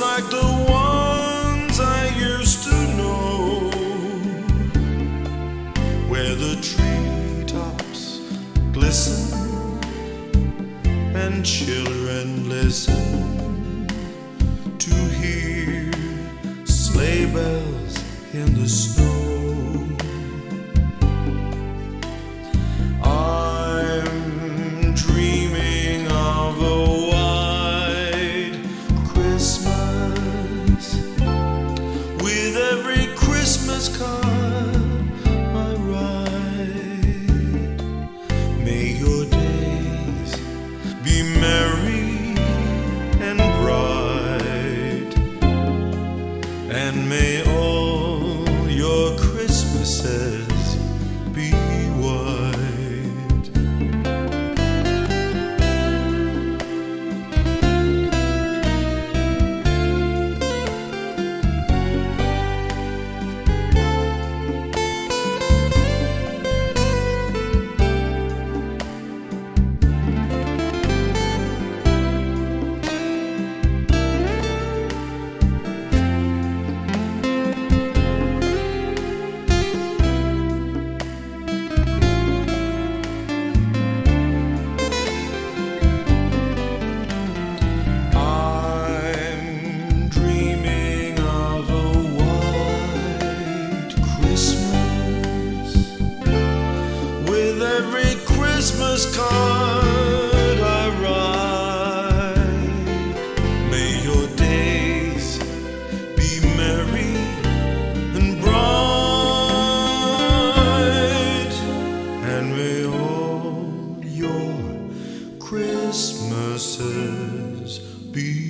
like the ones I used to know, where the treetops glisten and children listen to hear sleigh bells in the snow. With every Christmas card I write. May your days be merry and bright, and may all Christmases be